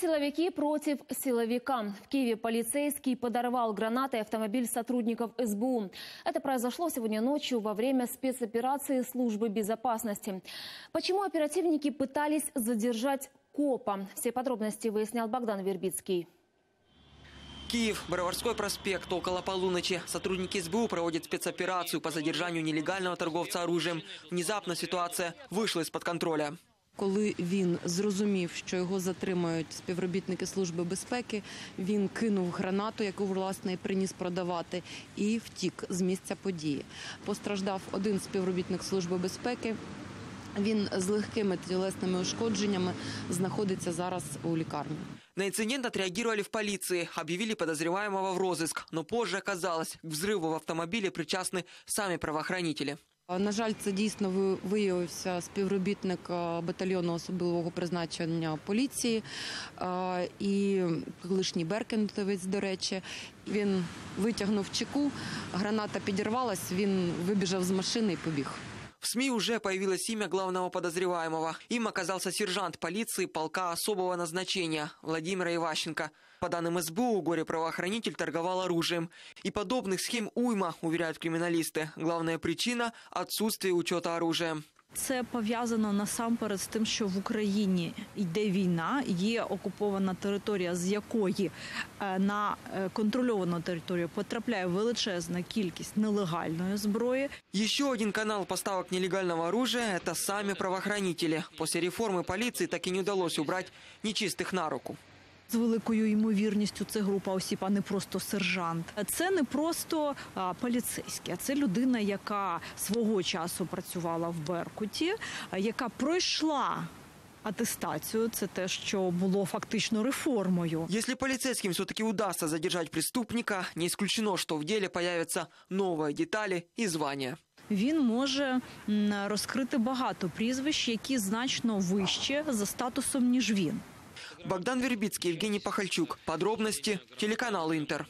Силовики против силовика. В Киеве полицейский подорвал гранатой автомобиль сотрудников СБУ. Это произошло сегодня ночью во время спецоперации службы безопасности. Почему оперативники пытались задержать копа? Все подробности выяснял Богдан Вербицкий. Киев, Бороварской проспект, около полуночи. Сотрудники СБУ проводят спецоперацию по задержанию нелегального торговца оружием. Внезапно ситуация вышла из-под контроля. Коли він зрозумів, що його затримують співробітники служби безпеки, він кинув гранату, яку власне і приніс продавати, і втік з місця події. Постраждав один співробітник служби безпеки. Він з легкими тілесними ушкодженнями знаходиться зараз у лікарні. На инцидент отреагировали в полиции, объявили подозреваемого в розыск. Но позже оказалось, к взрыву в автомобиле причастны сами правоохранители. На жаль, це дійсно виявився співробітник батальйону особливого призначення поліції і колишній беркентовець, до речі. Він витягнув чеку, граната підірвалась, він вибіжав з машини і побіг. В СМИ уже появилось имя главного подозреваемого. Им оказался сержант полиции полка особого назначения Владимира Иващенко. По данным СБУ, горе-правоохранитель торговал оружием. И подобных схем уйма, уверяют криминалисты. Главная причина – отсутствие учета оружия. Це пов'язано насамперед з тим, що в Україні йде війна, є окупована територія, з якої е, на е, контрольовану територію потрапляє величезна кількість нелегальної зброї. Еще один канал поставок нелегального оружия – это сами правоохранители. После реформы полиции так и не удалось убрать нечистых на руку. З великою ймовірністю це група осіб, а не просто сержант. Це не просто поліцейський, а це людина, яка свого часу працювала в Беркуті, яка пройшла атестацію. Це те, що було фактично реформою. Если полицейским все-таки удастся задержать преступника, не исключено, что в деле появятся новые детали и звания. Він може розкрити багато прізвищ, які значно вище за статусом ніж він. Богдан Вербицкий, Евгений Пахальчук. Подробности телеканал Интер.